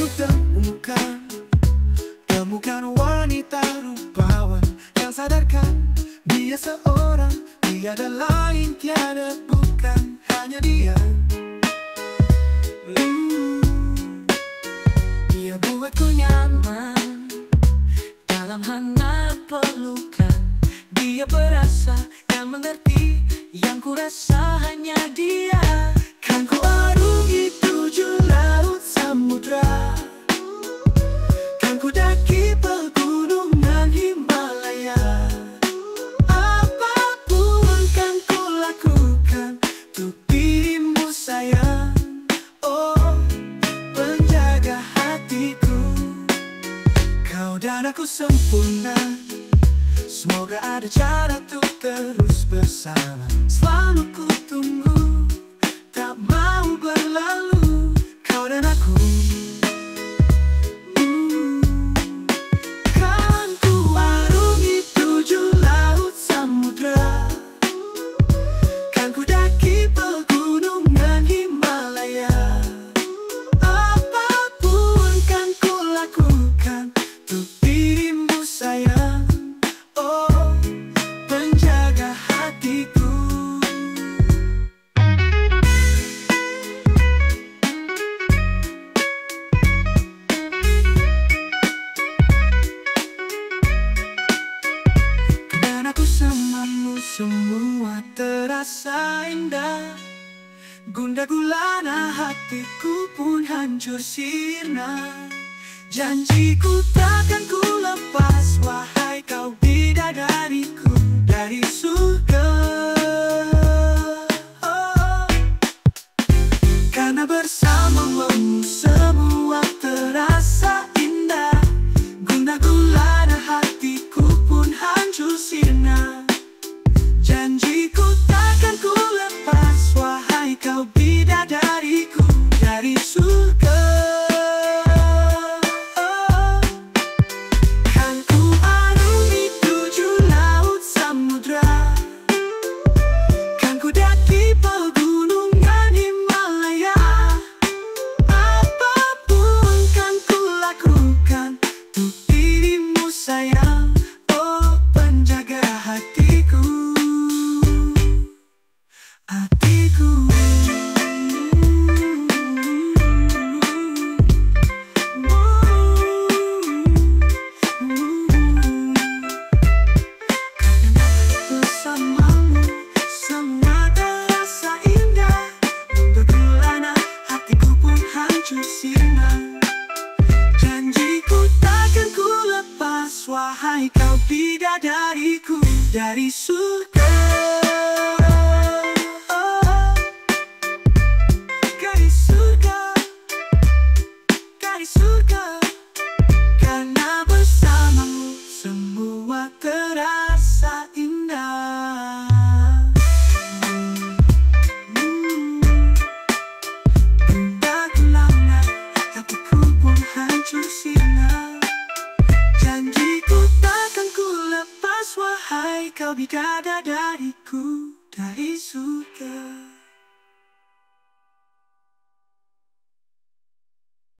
ku temukan wanita rupawan Yang sadarkan dia seorang Tiada lain, tiada bukan Hanya dia. Hmm, dia buatku nyaman Dalam hangat pelukan Dia berasa dan mengerti Yang kurasa hanya dia Kau dan aku sempurna. Semoga ada cara untuk terus bersama. Selalu ku terasa indah. Gundah gulana hatiku pun hancur sirna. Janjiku takkan ku lepas Wahai kau Wahai kau bidadariku dari surga. Gadis surga. Gadis surga lepas Wahai kau bidadariku dari surga